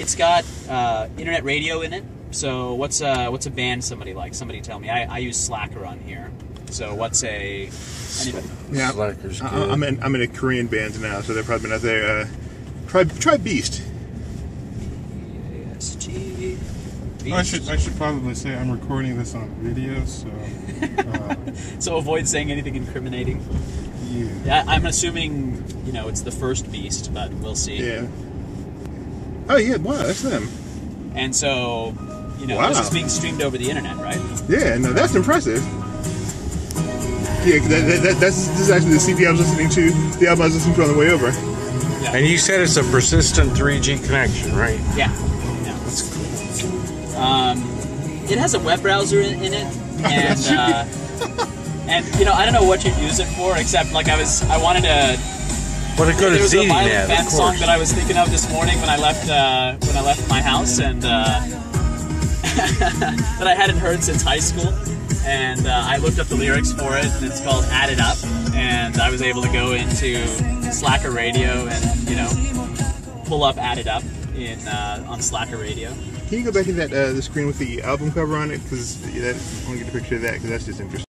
it's got uh, internet radio in it. So what's a what's a band somebody like? Somebody tell me. I, I use Slacker on here. So what's a anybody? Yeah, Slacker's I- good. I'm in I'm in a Korean band now, so they're probably not there. Uh, try try Beast. AST. I should I should probably say I'm recording this on video, so uh, So avoid saying anything incriminating. yeah. Yeah, I'm assuming you know it's the first beast, but we'll see. Yeah. Oh yeah, wow, that's them. And so, you know, Wow. this is being streamed over the internet, right? Yeah, no, that's impressive. Yeah, that, that, that, that's this is actually the CD I was listening to. The album I was listening to on the way over. Yeah. And you said it's a persistent 3G connection, right? Yeah. yeah. That's cool. Um, it has a web browser in, in it, and uh, and you know I don't know what you'd use it for, except like I was I wanted to. But it go to there was a Violent Femmes, song that I was thinking of this morning when I left uh, when I left my house, and uh, that I hadn't heard since high school. And uh, I looked up the lyrics for it, and it's called "Add It Up." And I was able to go into Slacker Radio and you know pull up "Add It Up" in uh, on Slacker Radio. Can you go back to that uh, the screen with the album cover on it? Because I want to get a picture of that because that's just interesting.